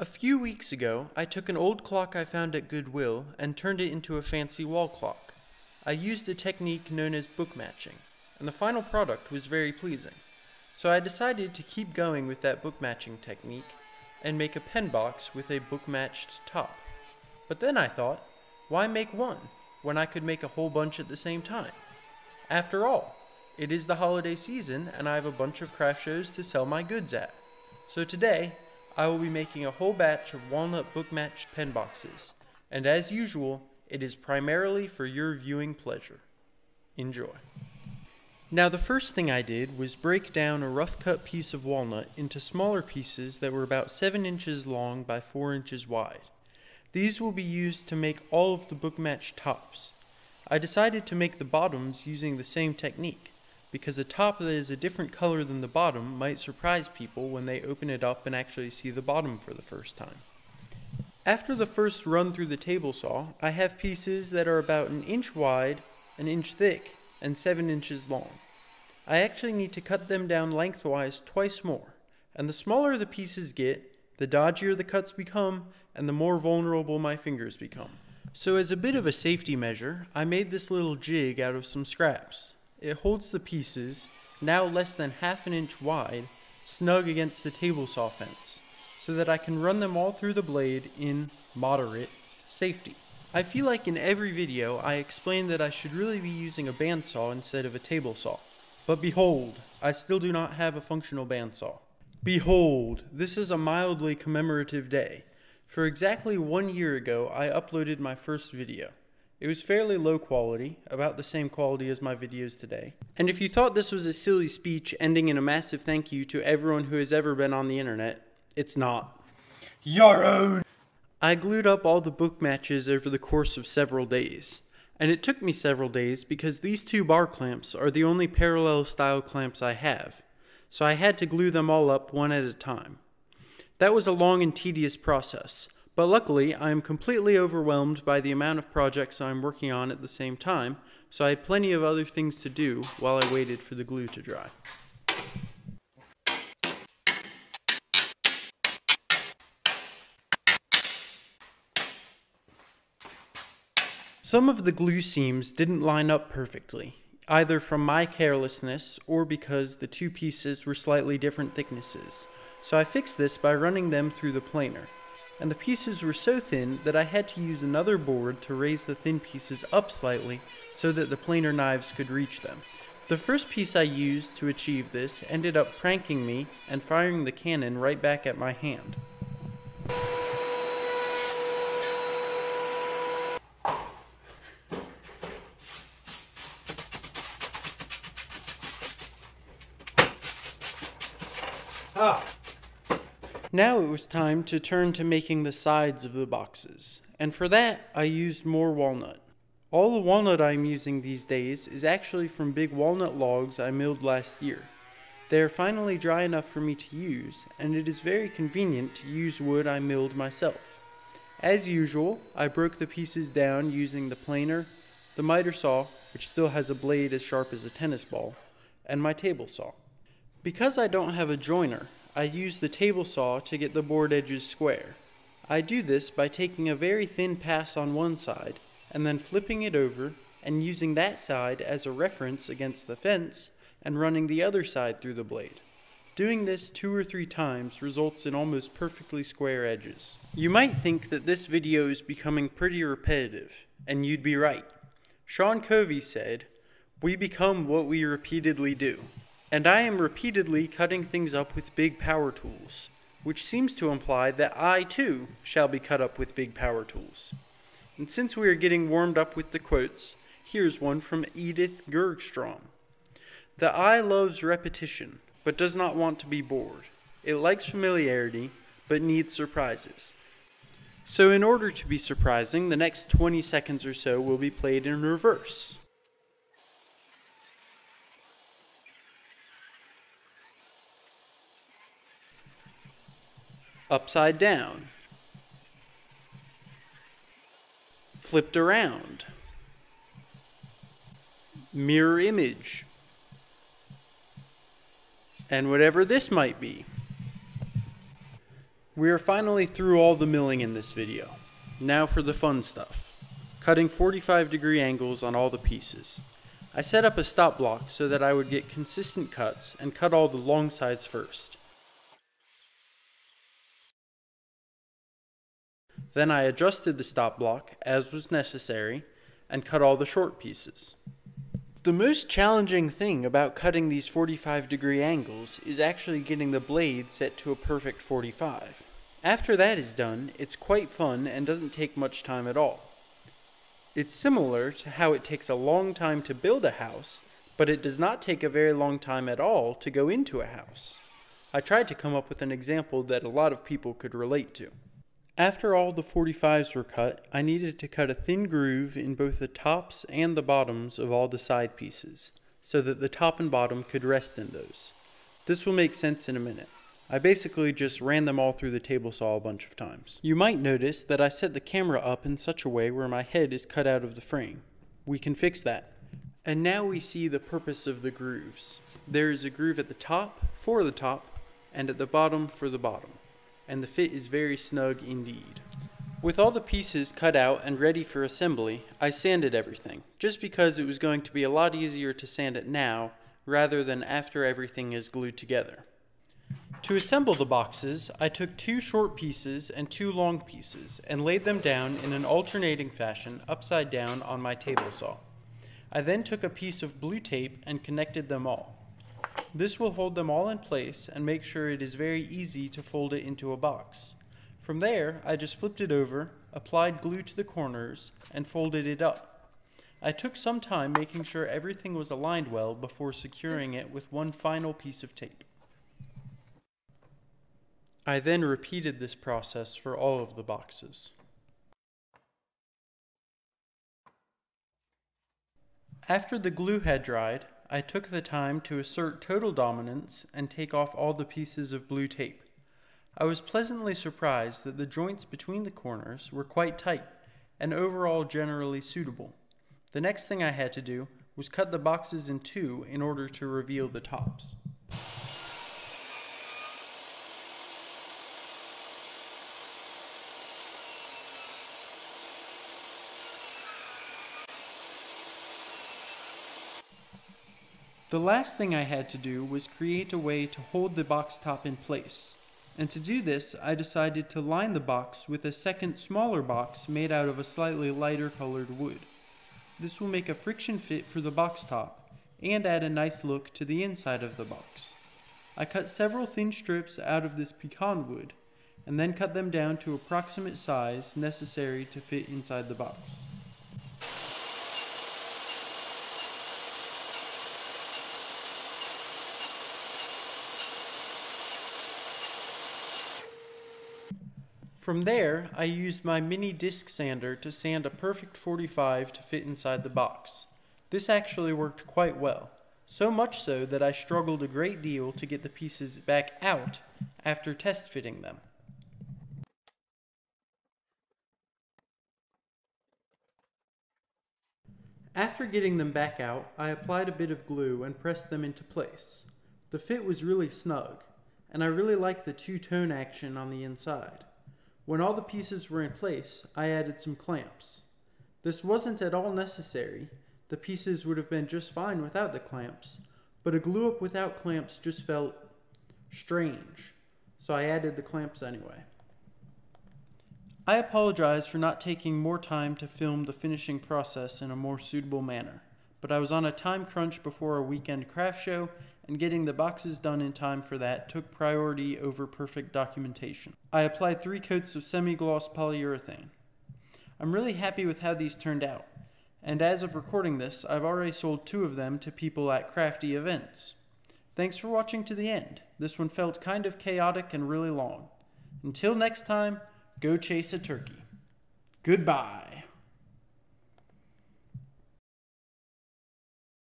A few weeks ago, I took an old clock I found at Goodwill and turned it into a fancy wall clock. I used a technique known as book matching, and the final product was very pleasing. So I decided to keep going with that book matching technique and make a pen box with a book matched top. But then I thought, why make one when I could make a whole bunch at the same time? After all, it is the holiday season and I have a bunch of craft shows to sell my goods at. So today, I will be making a whole batch of walnut book matched pen boxes, and as usual, it is primarily for your viewing pleasure. Enjoy. Now, the first thing I did was break down a rough cut piece of walnut into smaller pieces that were about 7 inches long by 4 inches wide. These will be used to make all of the book matched tops. I decided to make the bottoms using the same technique because the top that is a different color than the bottom might surprise people when they open it up and actually see the bottom for the first time. After the first run through the table saw, I have pieces that are about an inch wide, an inch thick, and 7 inches long. I actually need to cut them down lengthwise twice more, and the smaller the pieces get, the dodgier the cuts become, and the more vulnerable my fingers become. So as a bit of a safety measure, I made this little jig out of some scraps. It holds the pieces, now less than half an inch wide, snug against the table saw fence, so that I can run them all through the blade in moderate safety. I feel like in every video I explain that I should really be using a bandsaw instead of a table saw. But behold, I still do not have a functional bandsaw. Behold, this is a mildly commemorative day. For exactly one year ago, I uploaded my first video. It was fairly low quality, about the same quality as my videos today. And if you thought this was a silly speech ending in a massive thank you to everyone who has ever been on the internet, it's not. Your own! I glued up all the book matches over the course of several days. And it took me several days because these two bar clamps are the only parallel style clamps I have. So I had to glue them all up one at a time. That was a long and tedious process. But luckily, I am completely overwhelmed by the amount of projects I am working on at the same time, so I had plenty of other things to do while I waited for the glue to dry. Some of the glue seams didn't line up perfectly, either from my carelessness or because the two pieces were slightly different thicknesses, so I fixed this by running them through the planer and the pieces were so thin that I had to use another board to raise the thin pieces up slightly so that the planer knives could reach them. The first piece I used to achieve this ended up pranking me and firing the cannon right back at my hand. Now it was time to turn to making the sides of the boxes, and for that I used more walnut. All the walnut I'm using these days is actually from big walnut logs I milled last year. They are finally dry enough for me to use, and it is very convenient to use wood I milled myself. As usual, I broke the pieces down using the planer, the miter saw, which still has a blade as sharp as a tennis ball, and my table saw. Because I don't have a jointer, I use the table saw to get the board edges square. I do this by taking a very thin pass on one side and then flipping it over and using that side as a reference against the fence and running the other side through the blade. Doing this two or three times results in almost perfectly square edges. You might think that this video is becoming pretty repetitive, and you'd be right. Sean Covey said, We become what we repeatedly do. And I am repeatedly cutting things up with big power tools, which seems to imply that I too shall be cut up with big power tools. And since we are getting warmed up with the quotes, here's one from Edith Gergstrom. The eye loves repetition, but does not want to be bored. It likes familiarity, but needs surprises. So, in order to be surprising, the next 20 seconds or so will be played in reverse. Upside down, flipped around, mirror image, and whatever this might be. We are finally through all the milling in this video. Now for the fun stuff. Cutting 45 degree angles on all the pieces. I set up a stop block so that I would get consistent cuts and cut all the long sides first. Then I adjusted the stop block as was necessary and cut all the short pieces. The most challenging thing about cutting these 45 degree angles is actually getting the blade set to a perfect 45. After that is done, it's quite fun and doesn't take much time at all. It's similar to how it takes a long time to build a house, but it does not take a very long time at all to go into a house. I tried to come up with an example that a lot of people could relate to. After all the 45s were cut, I needed to cut a thin groove in both the tops and the bottoms of all the side pieces, so that the top and bottom could rest in those. This will make sense in a minute. I basically just ran them all through the table saw a bunch of times. You might notice that I set the camera up in such a way where my head is cut out of the frame. We can fix that. And now we see the purpose of the grooves. There is a groove at the top for the top, and at the bottom for the bottom. And the fit is very snug indeed. With all the pieces cut out and ready for assembly, I sanded everything, just because it was going to be a lot easier to sand it now rather than after everything is glued together. To assemble the boxes, I took two short pieces and two long pieces and laid them down in an alternating fashion upside down on my table saw. I then took a piece of blue tape and connected them all. This will hold them all in place and make sure it is very easy to fold it into a box. From there, I just flipped it over, applied glue to the corners, and folded it up. I took some time making sure everything was aligned well before securing it with one final piece of tape. I then repeated this process for all of the boxes. After the glue had dried, I took the time to assert total dominance and take off all the pieces of blue tape. I was pleasantly surprised that the joints between the corners were quite tight and overall generally suitable. The next thing I had to do was cut the boxes in two in order to reveal the tops. The last thing I had to do was create a way to hold the box top in place. And to do this, I decided to line the box with a second smaller box made out of a slightly lighter colored wood. This will make a friction fit for the box top and add a nice look to the inside of the box. I cut several thin strips out of this pecan wood and then cut them down to approximate size necessary to fit inside the box. From there, I used my mini disc sander to sand a perfect 45 to fit inside the box. This actually worked quite well, so much so that I struggled a great deal to get the pieces back out after test fitting them. After getting them back out, I applied a bit of glue and pressed them into place. The fit was really snug, and I really like the two-tone action on the inside. When all the pieces were in place, I added some clamps. This wasn't at all necessary. The pieces would have been just fine without the clamps, but a glue up without clamps just felt strange, so I added the clamps anyway. I apologize for not taking more time to film the finishing process in a more suitable manner, but I was on a time crunch before a weekend craft show and getting the boxes done in time for that took priority over perfect documentation. I applied three coats of semi-gloss polyurethane. I'm really happy with how these turned out, and as of recording this, I've already sold two of them to people at crafty events. Thanks for watching to the end. This one felt kind of chaotic and really long. Until next time, go chase a turkey. Goodbye.